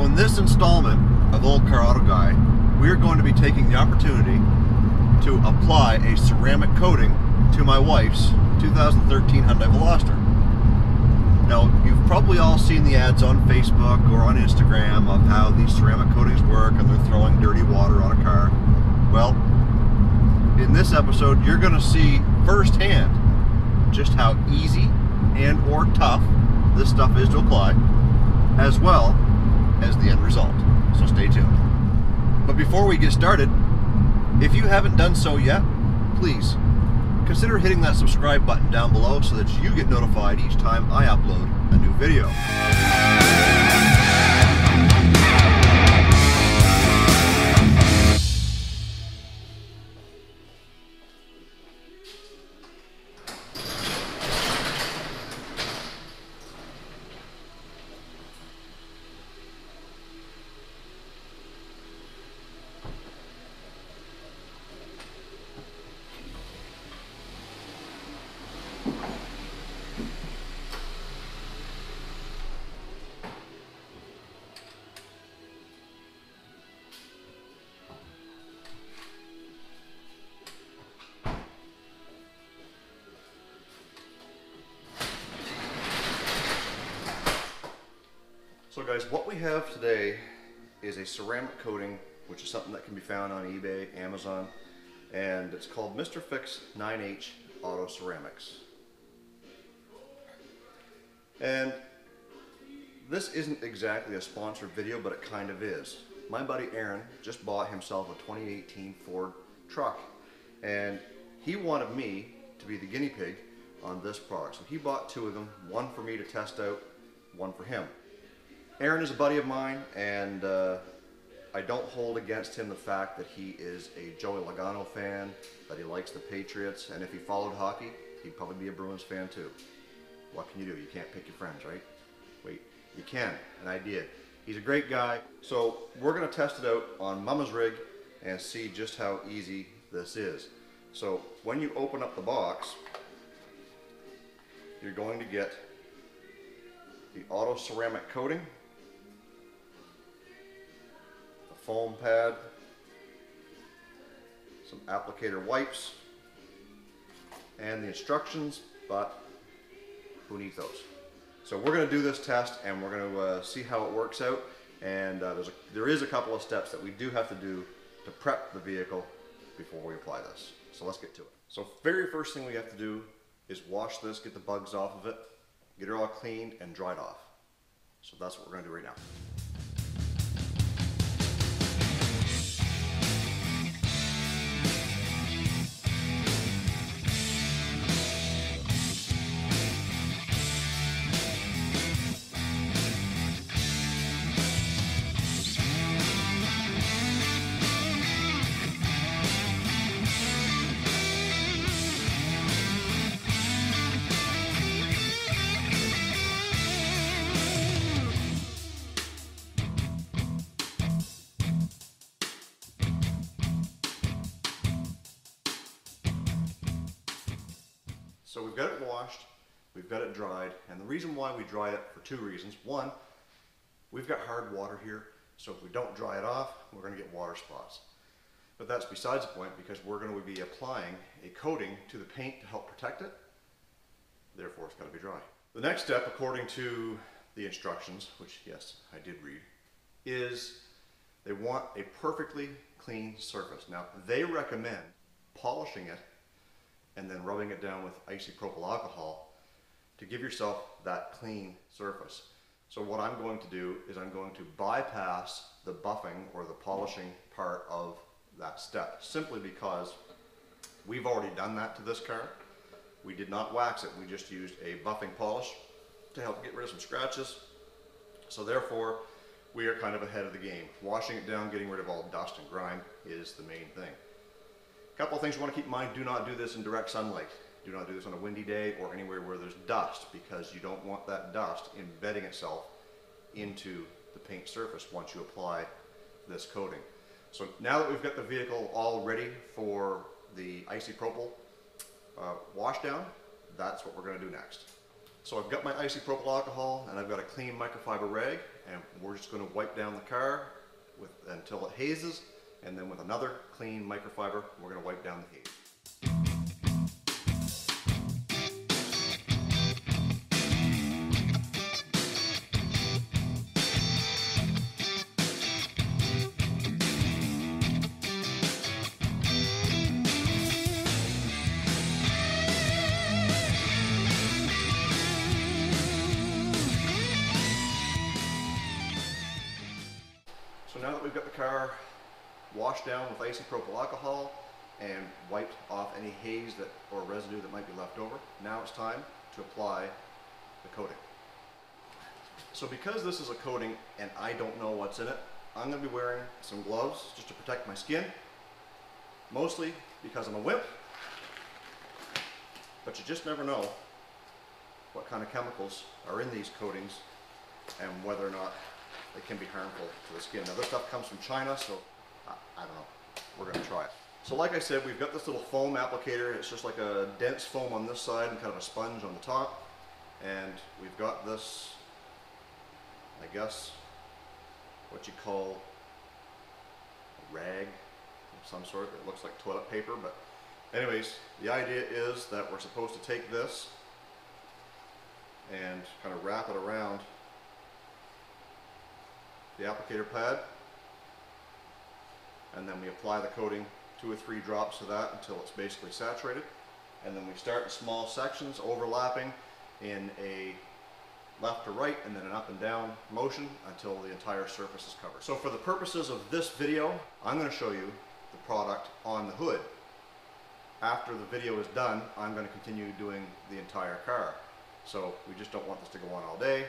So in this installment of Olde Carr Auto Guy, we're going to be taking the opportunity to apply a ceramic coating to my wife's 2013 Hyundai Veloster. Now, you've probably all seen the ads on Facebook or on Instagram of how these ceramic coatings work and they're throwing dirty water on a car. Well, in this episode, you're going to see firsthand just how easy and or tough this stuff is to apply, as well as the end result. So stay tuned. But before we get started, if you haven't done so yet, please consider hitting that subscribe button down below so that you get notified each time I upload a new video. Guys, what we have today is a ceramic coating, which is something that can be found on eBay, Amazon, and it's called Mr. Fix 9H Auto Ceramics. And this isn't exactly a sponsored video, but it kind of is. My buddy Aaron just bought himself a 2018 Ford truck, and he wanted me to be the guinea pig on this product. So he bought two of them, one for me to test out, one for him. Aaron is a buddy of mine, and uh, I don't hold against him the fact that he is a Joey Logano fan, that he likes the Patriots, and if he followed hockey, he'd probably be a Bruins fan too. What can you do? You can't pick your friends, right? Wait, you can, and I did. He's a great guy. So we're gonna test it out on Mama's rig and see just how easy this is. So when you open up the box, you're going to get the auto ceramic coating, foam pad, some applicator wipes, and the instructions, but who needs those? So we're going to do this test and we're going to uh, see how it works out. And uh, there's a, there is a couple of steps that we do have to do to prep the vehicle before we apply this. So let's get to it. So very first thing we have to do is wash this, get the bugs off of it, get it all cleaned and dried off. So that's what we're going to do right now. So we've got it washed, we've got it dried, and the reason why we dry it for two reasons. One, we've got hard water here, so if we don't dry it off, we're gonna get water spots. But that's besides the point because we're gonna be applying a coating to the paint to help protect it. Therefore, it's gotta be dry. The next step, according to the instructions, which yes, I did read, is they want a perfectly clean surface. Now, they recommend polishing it and then rubbing it down with isopropyl alcohol to give yourself that clean surface. So what I'm going to do is I'm going to bypass the buffing or the polishing part of that step simply because we've already done that to this car. We did not wax it, we just used a buffing polish to help get rid of some scratches. So therefore, we are kind of ahead of the game. Washing it down, getting rid of all dust and grime is the main thing. Couple of things you want to keep in mind, do not do this in direct sunlight. Do not do this on a windy day or anywhere where there's dust because you don't want that dust embedding itself into the paint surface once you apply this coating. So now that we've got the vehicle all ready for the isopropyl uh, wash down, that's what we're going to do next. So I've got my isopropyl alcohol and I've got a clean microfiber rag and we're just going to wipe down the car with, until it hazes and then with another clean microfiber we're going to wipe down the haze. So now that we've got the car washed down with isopropyl alcohol and wiped off any haze that or residue that might be left over, now it's time to apply the coating. So because this is a coating and I don't know what's in it, I'm going to be wearing some gloves just to protect my skin. Mostly because I'm a wimp, but you just never know what kind of chemicals are in these coatings and whether or not they can be harmful to the skin. Now this stuff comes from China, so I, don't know. We're gonna try it. So like I said, we've got this little foam applicator. It's just like a dense foam on this side and kind of a sponge on the top. And we've got this, I guess, what you call a rag of some sort. It looks like toilet paper, but anyways, the idea is that we're supposed to take this and kind of wrap it around the applicator pad and then we apply the coating two or three drops of that until it's basically saturated and then we start in small sections overlapping in a left to right and then an up and down motion until the entire surface is covered. So for the purposes of this video I'm going to show you the product on the hood. After the video is done I'm going to continue doing the entire car. So we just don't want this to go on all day.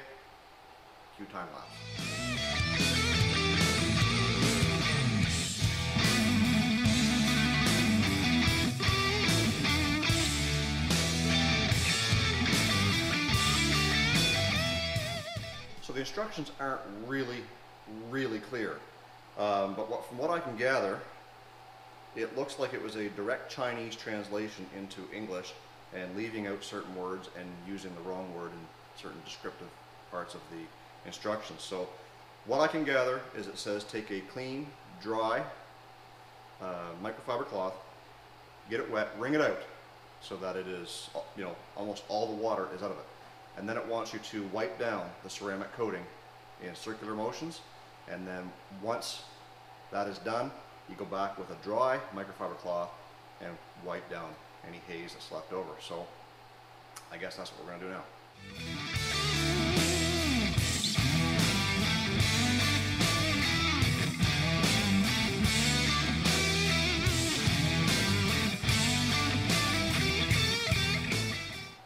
Cue time lapse. So the instructions aren't really, really clear. Um, but what, from what I can gather, it looks like it was a direct Chinese translation into English and leaving out certain words and using the wrong word in certain descriptive parts of the instructions. So what I can gather is it says take a clean, dry uh, microfiber cloth, get it wet, wring it out so that it is, you know, almost all the water is out of it. And then it wants you to wipe down the ceramic coating in circular motions. And then once that is done, you go back with a dry microfiber cloth and wipe down any haze that's left over. So I guess that's what we're gonna do now.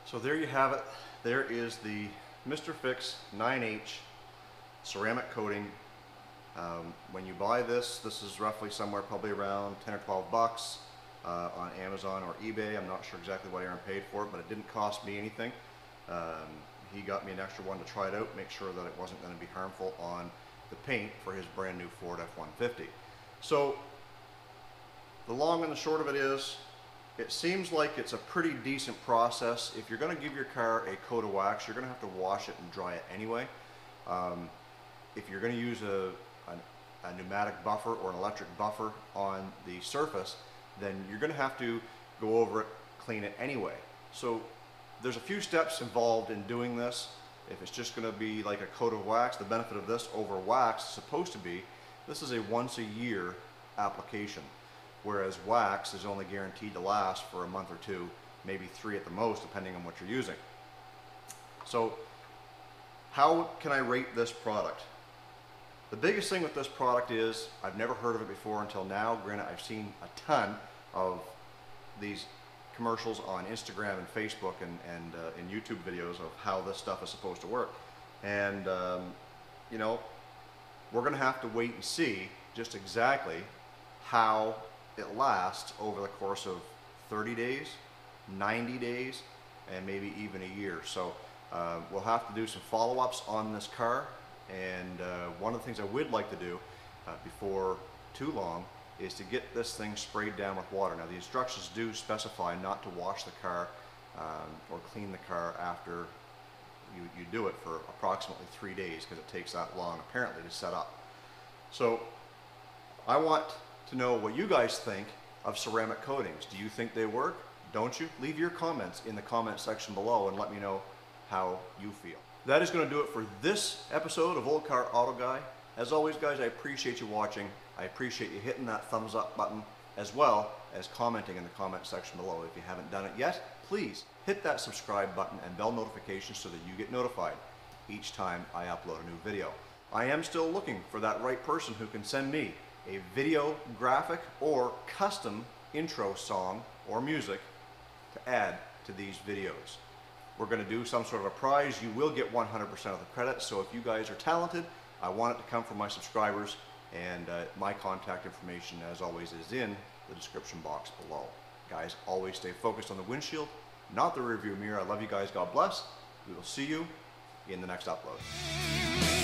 So there you have it. There is the Mr. Fix 9H ceramic coating. Um, when you buy this, this is roughly somewhere probably around 10 or 12 bucks uh, on Amazon or eBay. I'm not sure exactly what Aaron paid for it, but it didn't cost me anything. Um, he got me an extra one to try it out, make sure that it wasn't going to be harmful on the paint for his brand new Ford F-150. So the long and the short of it is, it seems like it's a pretty decent process. If you're going to give your car a coat of wax, you're going to have to wash it and dry it anyway. Um, if you're going to use a, a, a pneumatic buffer or an electric buffer on the surface, then you're going to have to go over it, clean it anyway. So there's a few steps involved in doing this. If it's just going to be like a coat of wax, the benefit of this over wax is supposed to be this is a once a year application whereas wax is only guaranteed to last for a month or two, maybe three at the most, depending on what you're using. So how can I rate this product? The biggest thing with this product is I've never heard of it before until now. Granted, I've seen a ton of these commercials on Instagram and Facebook and, and, uh, and YouTube videos of how this stuff is supposed to work. And, um, you know, we're going to have to wait and see just exactly how it lasts over the course of 30 days, 90 days, and maybe even a year. So uh, we'll have to do some follow-ups on this car. And uh, one of the things I would like to do uh, before too long is to get this thing sprayed down with water. Now the instructions do specify not to wash the car um, or clean the car after you, you do it for approximately three days because it takes that long apparently to set up. So I want to know what you guys think of ceramic coatings. Do you think they work? Don't you? Leave your comments in the comment section below and let me know how you feel. That is going to do it for this episode of Olde Carr Auto Guy. As always, guys, I appreciate you watching. I appreciate you hitting that thumbs up button as well as commenting in the comment section below. If you haven't done it yet, please hit that subscribe button and bell notification so that you get notified each time I upload a new video. I am still looking for that right person who can send me a video, graphic, or custom intro song or music to add to these videos. We're going to do some sort of a prize. You will get 100% of the credit. So if you guys are talented, I want it to come from my subscribers. And uh, my contact information, as always, is in the description box below. Guys, always stay focused on the windshield, not the rearview mirror. I love you guys. God bless. We will see you in the next upload.